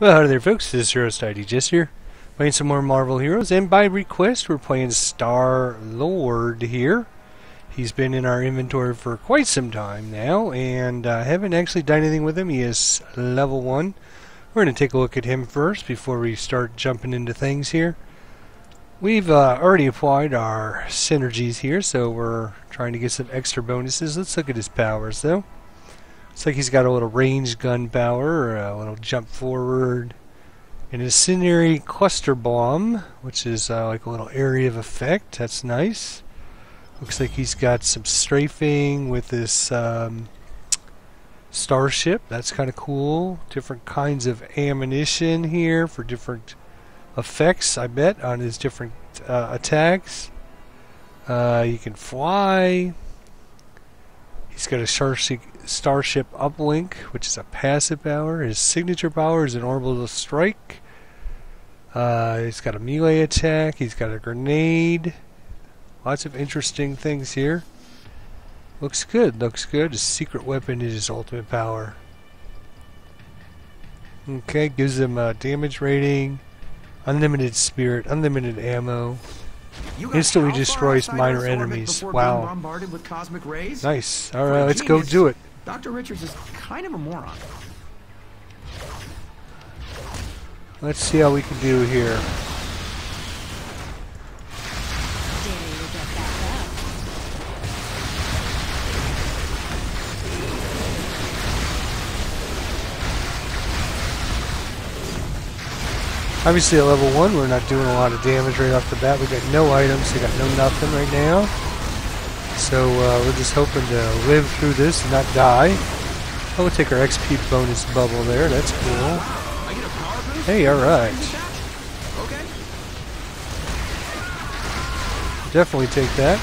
Well, howdy there, folks. This is Heroes idjester here, playing some more Marvel Heroes, and by request, we're playing Star Lord here. He's been in our inventory for quite some time now, and I uh, haven't actually done anything with him. He is level 1. We're going to take a look at him first before we start jumping into things here. We've uh, already applied our synergies here, so we're trying to get some extra bonuses. Let's look at his powers, though. Looks like he's got a little range gun power, a little jump forward, an incendiary cluster bomb, which is uh, like a little area of effect. That's nice. Looks like he's got some strafing with this um, starship. That's kind of cool. Different kinds of ammunition here for different effects, I bet, on his different uh, attacks. Uh, you can fly. He's got a starship, starship uplink, which is a passive power. His signature power is an orbital strike. Uh, he's got a melee attack. He's got a grenade. Lots of interesting things here. Looks good, looks good. His secret weapon is his ultimate power. Okay, gives him a damage rating, unlimited spirit, unlimited ammo. Instantly destroys minor enemies. Wow. Nice. Alright, let's go do it. Dr. Richards is kind of a moron. Let's see how we can do here. Obviously at level 1 we're not doing a lot of damage right off the bat. We got no items, we got no nothing right now. So uh, we're just hoping to live through this and not die. Oh, we'll take our XP bonus bubble there, that's cool. Hey, alright. Definitely take that.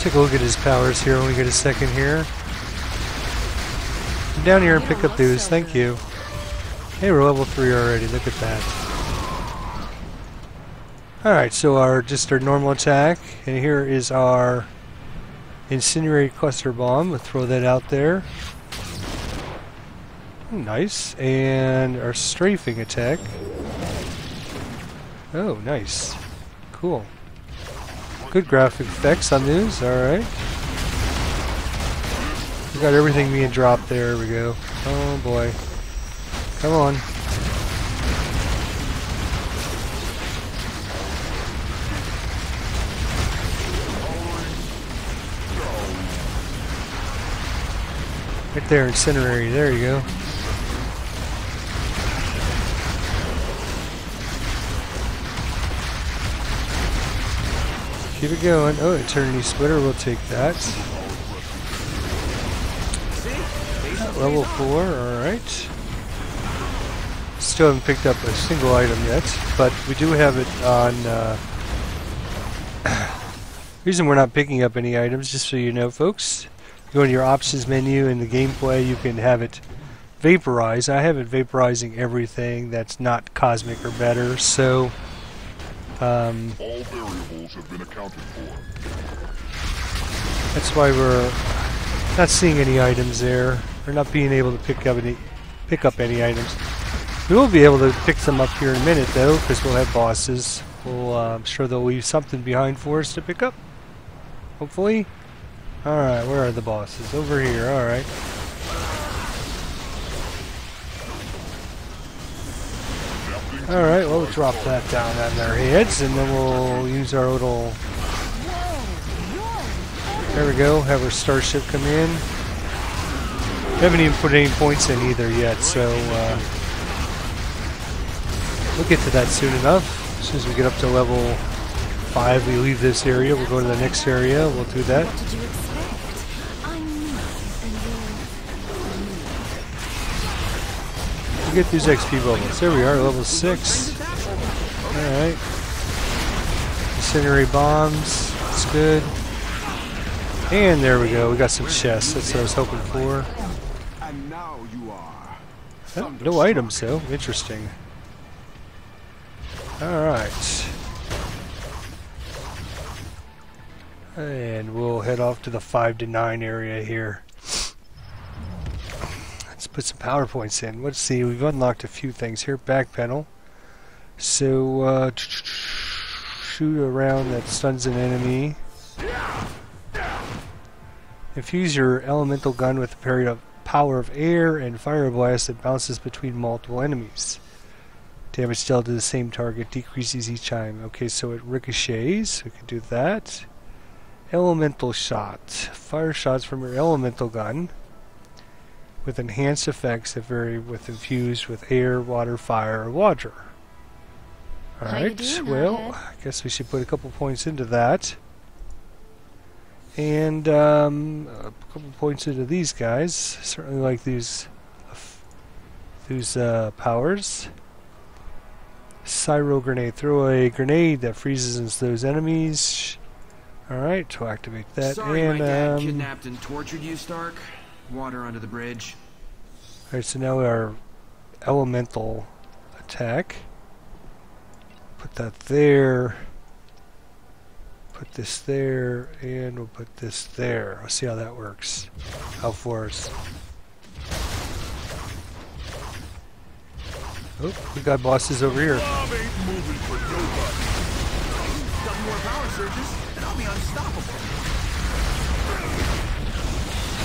Take a look at his powers here when we get a second here. Come down here and pick up those. Thank you. Hey, we're level 3 already. Look at that. Alright, so our just our normal attack. And here is our incendiary cluster bomb. We'll throw that out there. Nice. And our strafing attack. Oh, nice. Cool. Good graphic effects on these. Alright. We got everything being dropped. There we go. Oh boy. Come on. Right there, incinerary. There you go. Keep it going. Oh, Eternity Splitter, we'll take that. Level 4, alright. Still haven't picked up a single item yet, but we do have it on... Uh, reason we're not picking up any items, just so you know, folks. Go into your options menu in the gameplay, you can have it vaporize. I have it vaporizing everything that's not cosmic or better, so... Um, All variables have been accounted for. That's why we're not seeing any items there. We're not being able to pick up any pick up any items. We will be able to pick some up here in a minute though, because we'll have bosses. We'll, uh, I'm sure they'll leave something behind for us to pick up. Hopefully. Alright, where are the bosses? Over here, alright. Alright, well, we'll drop that down on their heads, and then we'll use our little... There we go, have our starship come in. We haven't even put any points in either yet, so uh, we'll get to that soon enough. As soon as we get up to level 5, we leave this area, we'll go to the next area, we'll do that. Get these XP bubbles. There we are, level 6. Alright. Incendiary bombs, that's good. And there we go, we got some chests, that's what I was hoping for. Oh, no items though, interesting. Alright. And we'll head off to the 5 to 9 area here. Put some PowerPoints in. Let's see, we've unlocked a few things here. Back panel. So, uh, shoot around that stuns an enemy. Infuse your elemental gun with a period of power of air and fire blast that bounces between multiple enemies. Damage dealt to the same target decreases each time. Okay, so it ricochets. We can do that. Elemental shot. Fire shots from your elemental gun with enhanced effects that vary with infused with air, water, fire, or water. Alright, well, Hothead? I guess we should put a couple points into that. And um, a couple points into these guys. Certainly like these these uh, powers. Cryo grenade. Throw a grenade that freezes those enemies. Alright, to activate that. Sorry, and my dad um, kidnapped and tortured you, Stark. Water under the bridge. Alright, so now our elemental attack. Put that there. Put this there, and we'll put this there. I'll see how that works. How for us. Oh, we got bosses over here. Bob ain't for nobody. Double more power surges, and I'll be unstoppable.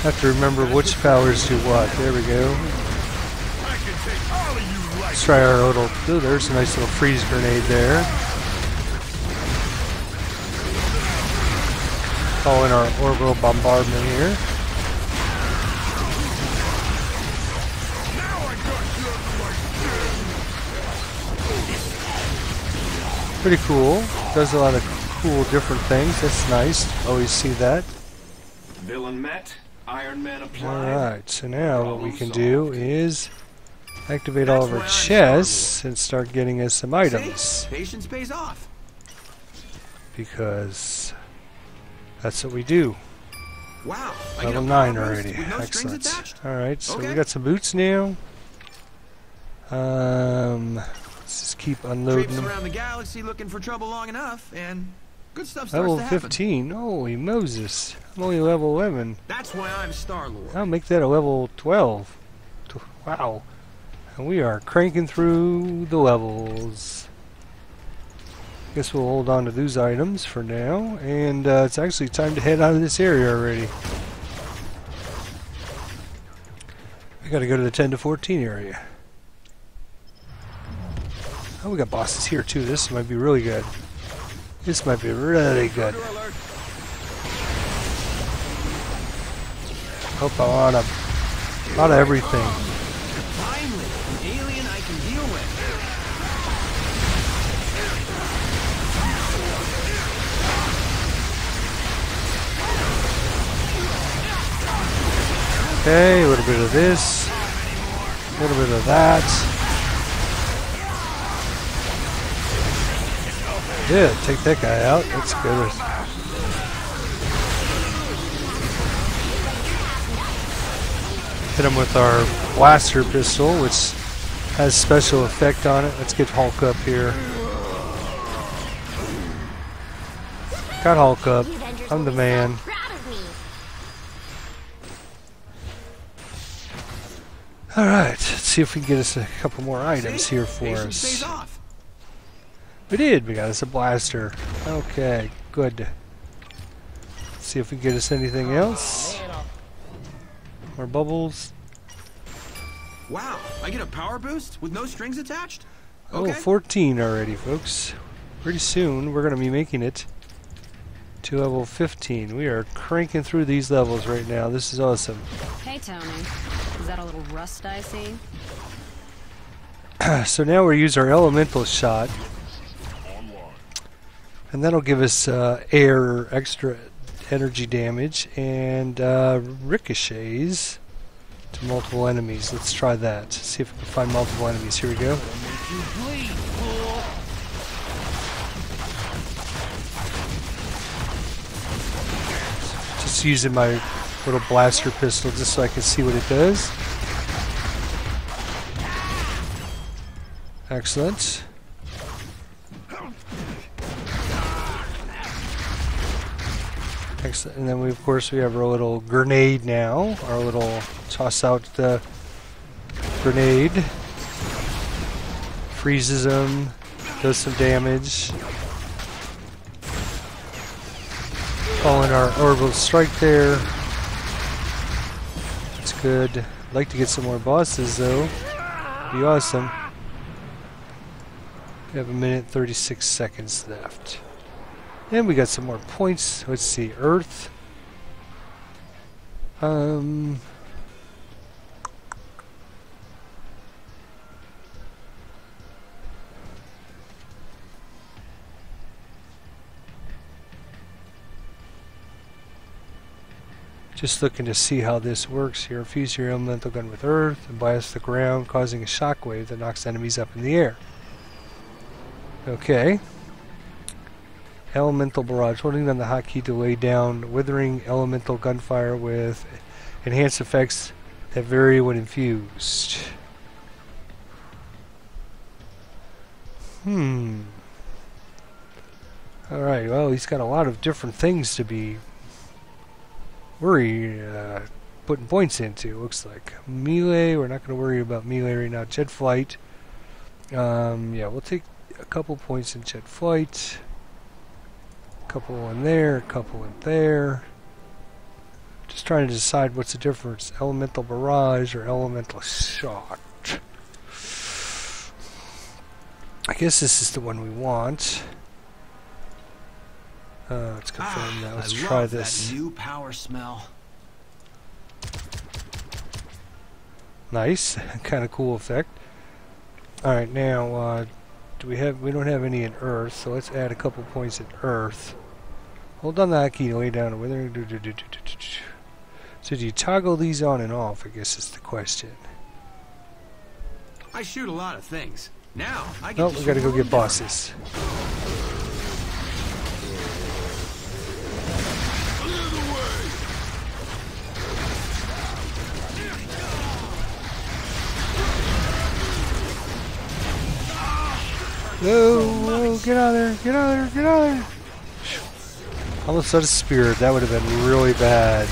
Have to remember which powers do what. There we go. Let's try our little. There's a nice little freeze grenade there. Call in our orbital bombardment here. Pretty cool. Does a lot of cool different things. That's nice. Always see that. Villain met. Alright, so now what we can do is activate all of our That's chests and start getting us some items. See? Patience pays off. Because that's what we do. Wow. Level power 9 already. No Excellent. Alright, so we got some boots now. Um, let's just keep unloading Traipse them. around the galaxy looking for trouble long enough, and good stuff Level to 15. Holy Moses. I'm only level 11. That's why I'm Star Lord. I'll make that a level 12. Wow. And we are cranking through the levels. Guess we'll hold on to those items for now. And uh, it's actually time to head out of this area already. We gotta go to the 10 to 14 area. Oh, we got bosses here too. This might be really good. This might be really good. Hope I want a lot of everything. Okay, a little bit of this, a little bit of that. Yeah, take that guy out. That's good. Hit him with our blaster pistol, which has special effect on it. Let's get Hulk up here. Got Hulk up. I'm the man. So proud of me. Alright, let's see if we can get us a couple more items here for us. Pays off. We did. We got us a blaster. Okay, good. Let's see if we can get us anything oh, else. More bubbles. Wow, I get a power boost with no strings attached? Oh, 14 already, folks. Pretty soon we're going to be making it to level 15. We are cranking through these levels right now. This is awesome. Hey, Tony. Is that a little rust I see? so now we use our elemental shot. And that'll give us uh, air, extra energy damage, and uh, ricochets to multiple enemies. Let's try that. See if we can find multiple enemies. Here we go. Just using my little blaster pistol just so I can see what it does. Excellent. And then we, of course, we have our little grenade now. Our little toss out the Grenade. Freezes them. Does some damage. Calling our orbital strike there. That's good. Like to get some more bosses though. Be awesome. We have a minute 36 seconds left. And we got some more points. Let's see, Earth. Um Just looking to see how this works here. Fuse your elemental gun with earth and blast the ground, causing a shockwave that knocks enemies up in the air. Okay. Elemental barrage. Holding down the hotkey to lay down withering elemental gunfire with enhanced effects that vary when infused. Hmm. Alright, well, he's got a lot of different things to be worried, uh, putting points into. Looks like melee. We're not going to worry about melee right now. Jet flight. Um, yeah, we'll take a couple points in jet flight. Couple in there. Couple in there. Just trying to decide what's the difference: elemental barrage or elemental shot. I guess this is the one we want. Uh, let's confirm that. Let's I try this. New power smell. Nice, kind of cool effect. All right, now uh, do we have? We don't have any in Earth, so let's add a couple points in Earth. Hold on that key lay down a withering. So do you toggle these on and off? I guess is the question. I shoot a lot of things. Now I get Nope, we gotta go get bosses. No, get out of there, get out of there, get out of there. Out of spirit, that would have been really bad.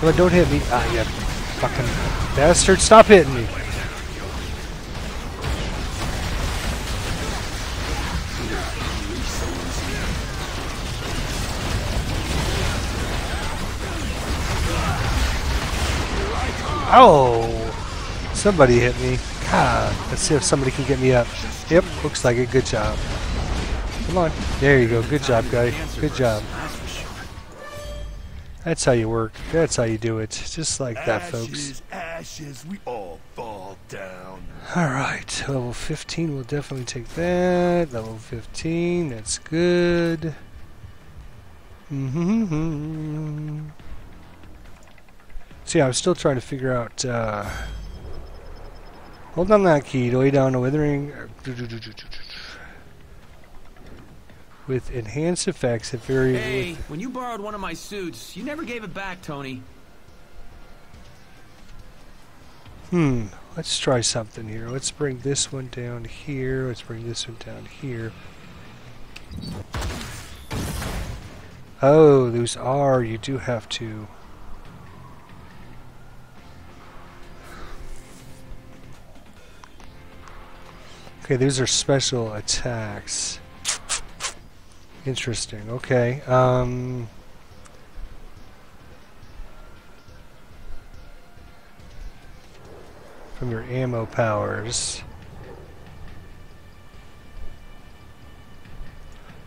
On, don't hit me. Ah, you fucking bastard, stop hitting me. Oh! Somebody hit me. God, let's see if somebody can get me up. Yep, looks like it. Good job. Come on. There you go. Good job, guy. Good job. That's for sure. That's how you work. That's how you do it. Just like that, folks. Ashes, ashes, we all fall down. Alright, level 15, we'll definitely take that. Level 15, that's good. Mm-hmm. See, I'm still trying to figure out. Uh, hold on that key to lay down a withering. With enhanced effects that vary Hey, when you borrowed one of my suits, you never gave it back, Tony. Hmm, let's try something here. Let's bring this one down here. Let's bring this one down here. Oh, those are, you do have to. Okay, these are special attacks. Interesting. Okay. Um from your ammo powers.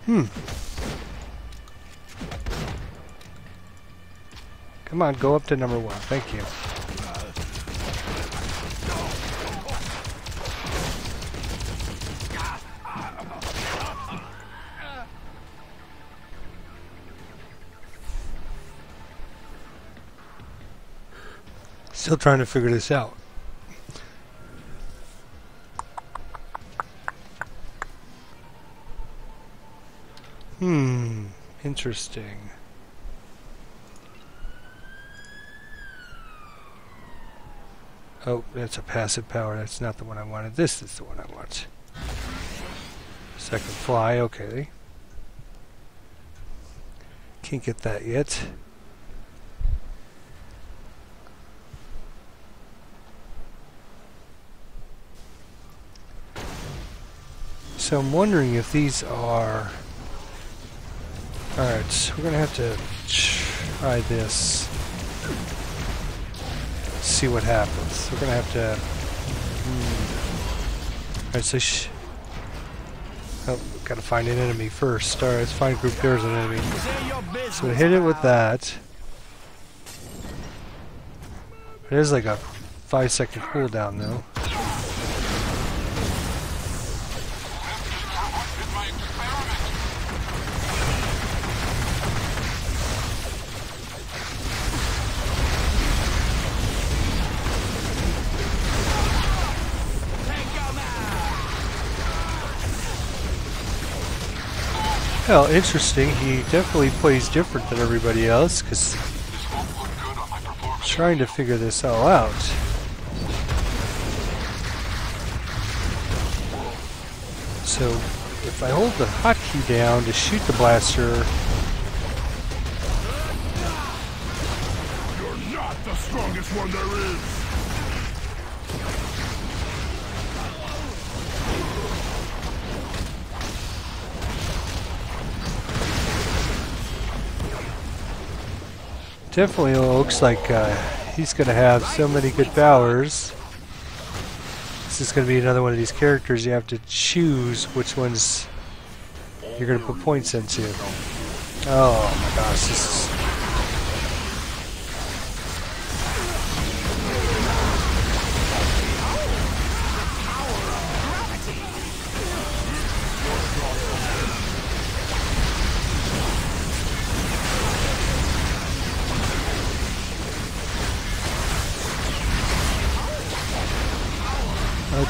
Hmm. Come on, go up to number one. Thank you. Still trying to figure this out. Hmm, interesting. Oh, that's a passive power. That's not the one I wanted. This is the one I want. Second fly, okay. Can't get that yet. So I'm wondering if these are... Alright, we're gonna have to try this. See what happens. We're gonna have to... Hmm. Alright, so sh Oh, gotta find an enemy first. Alright, let's find a group. There's an enemy. So hit it with that. It is like a five second cooldown though. Well, interesting. He definitely plays different than everybody else because trying to figure this all out. So, if I hold the hotkey down to shoot the blaster, You're not the strongest one there is. Definitely looks like uh, he's going to have so many good powers. This is going to be another one of these characters you have to choose which ones you're going to put points into. Oh my gosh, this is...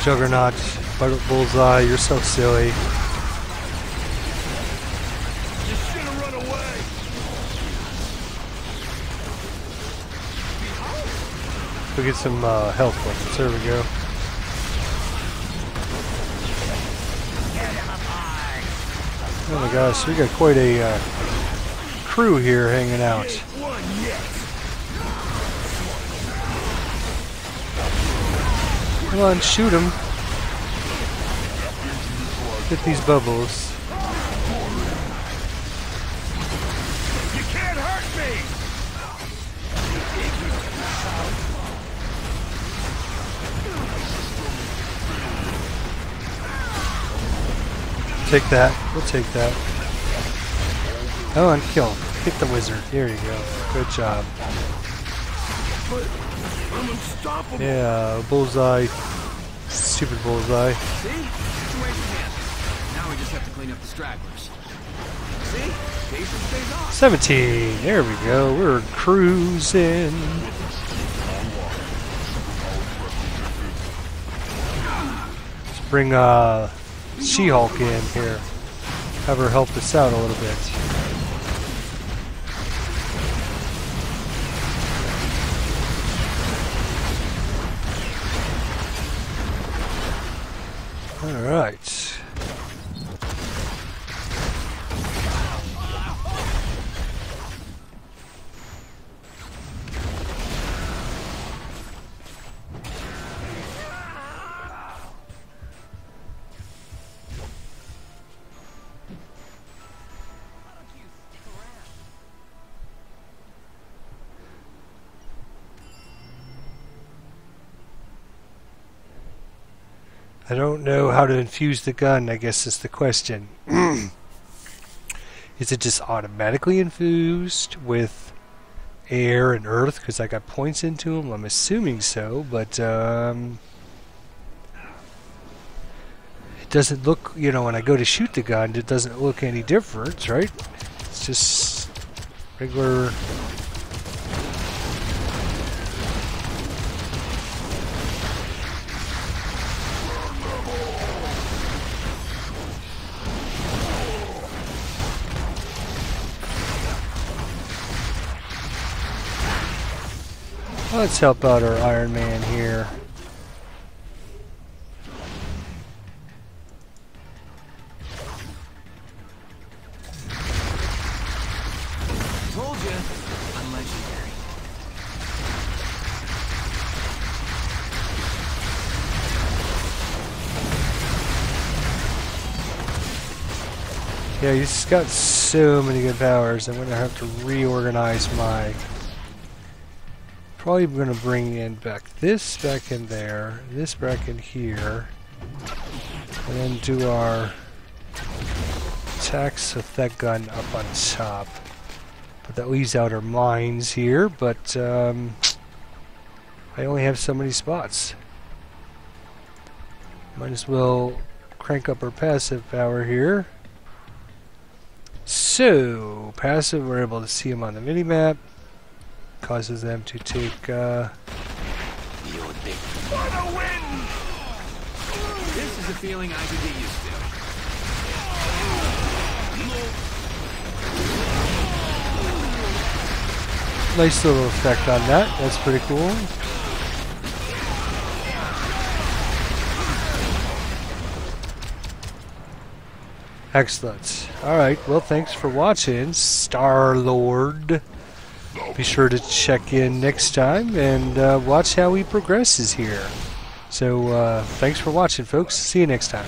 Juggernaut, Bullseye, you're so silly. You should have run away. We'll get some uh, health points. There we go. Oh my gosh, we got quite a uh, crew here hanging out. Come on, shoot him. Get these bubbles. You can't hurt me. Take that. We'll take that. Oh, and kill him. Hit the wizard. Here you go. Good job. Yeah, bullseye. Stupid bullseye. See? Situation handled. Now we just have to clean up the stragglers. See? Patience pays off. 17. There we go. We're cruising. Let's bring uh, She-Hulk in here. Have her help us out a little bit. I don't know how to infuse the gun, I guess is the question. is it just automatically infused with air and earth because I got points into them? I'm assuming so, but um, it doesn't look, you know, when I go to shoot the gun, it doesn't look any different, right? It's just regular. Let's help out our Iron Man here. Told you, legendary. Yeah, he's got so many good powers. I'm gonna have to reorganize my Probably gonna bring in back this back in there, this back in here, and then do our attacks with that gun up on top. But that leaves out our mines here. But um, I only have so many spots. Might as well crank up our passive power here. So, passive, we're able to see them on the minimap. Causes them to take, uh, For the win! This is a feeling I could get used to. nice little effect on that. That's pretty cool. Excellent. Alright, well, thanks for watching, Star-Lord. Be sure to check in next time and uh, watch how he progresses here. So, uh, thanks for watching, folks. See you next time.